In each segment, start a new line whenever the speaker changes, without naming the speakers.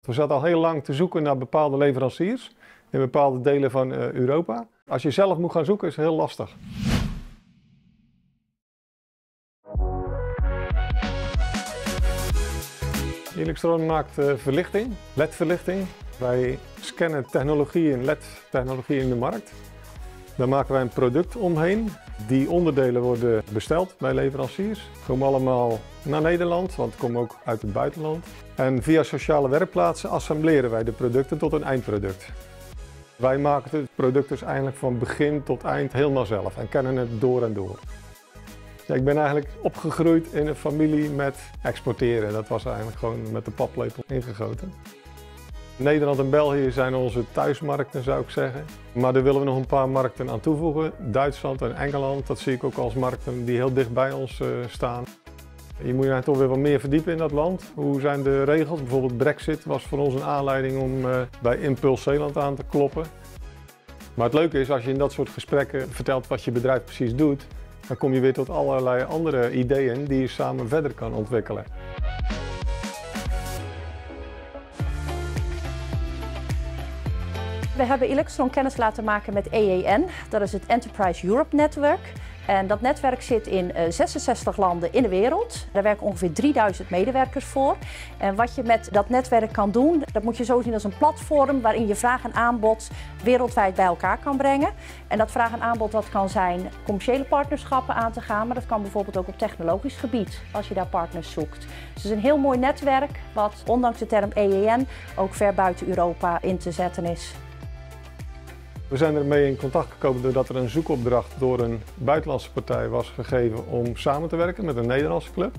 We zaten al heel lang te zoeken naar bepaalde leveranciers in bepaalde delen van uh, Europa. Als je zelf moet gaan zoeken is het heel lastig. Electron maakt uh, verlichting, LED-verlichting. Wij scannen technologie en LED-technologie in de markt. Daar maken wij een product omheen. Die onderdelen worden besteld bij leveranciers. Komen allemaal naar Nederland, want komen ook uit het buitenland. En via sociale werkplaatsen assembleren wij de producten tot een eindproduct. Wij maken het product dus eigenlijk van begin tot eind helemaal zelf en kennen het door en door. Ik ben eigenlijk opgegroeid in een familie met exporteren. Dat was eigenlijk gewoon met de paplepel ingegoten. Nederland en België zijn onze thuismarkten, zou ik zeggen. Maar daar willen we nog een paar markten aan toevoegen. Duitsland en Engeland, dat zie ik ook als markten die heel dicht bij ons uh, staan. Je moet je toch weer wat meer verdiepen in dat land. Hoe zijn de regels? Bijvoorbeeld Brexit was voor ons een aanleiding om uh, bij Impuls Zeeland aan te kloppen. Maar het leuke is als je in dat soort gesprekken vertelt wat je bedrijf precies doet, dan kom je weer tot allerlei andere ideeën die je samen verder kan ontwikkelen.
We hebben Electron kennis laten maken met EEN, dat is het Enterprise Europe Network. En dat netwerk zit in 66 eh, landen in de wereld. Daar werken ongeveer 3000 medewerkers voor. En wat je met dat netwerk kan doen, dat moet je zo zien als een platform waarin je vraag en aanbod wereldwijd bij elkaar kan brengen. En dat vraag en aanbod dat kan zijn commerciële partnerschappen aan te gaan, maar dat kan bijvoorbeeld ook op technologisch gebied als je daar partners zoekt. Dus het is een heel mooi netwerk wat ondanks de term EEN ook ver buiten Europa in te zetten is.
We zijn ermee in contact gekomen doordat er een zoekopdracht door een buitenlandse partij was gegeven om samen te werken met een Nederlandse club.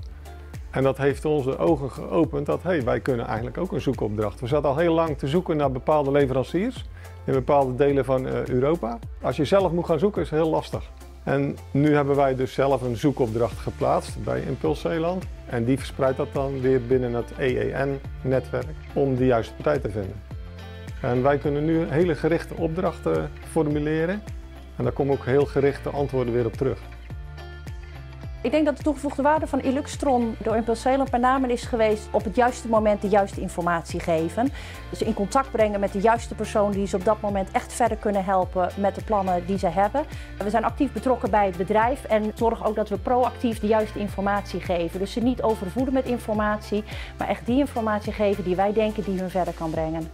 En dat heeft onze ogen geopend dat hey, wij kunnen eigenlijk ook een zoekopdracht. We zaten al heel lang te zoeken naar bepaalde leveranciers in bepaalde delen van uh, Europa. Als je zelf moet gaan zoeken is het heel lastig. En nu hebben wij dus zelf een zoekopdracht geplaatst bij Impuls Zeeland. En die verspreidt dat dan weer binnen het EEN-netwerk om de juiste partij te vinden. En wij kunnen nu hele gerichte opdrachten formuleren. En daar komen ook heel gerichte antwoorden weer op terug.
Ik denk dat de toegevoegde waarde van Illuxtron door Impuls Zeeland met name is geweest op het juiste moment de juiste informatie geven. Dus in contact brengen met de juiste persoon die ze op dat moment echt verder kunnen helpen met de plannen die ze hebben. We zijn actief betrokken bij het bedrijf en zorgen ook dat we proactief de juiste informatie geven. Dus ze niet overvoeden met informatie, maar echt die informatie geven die wij denken die hun verder kan brengen.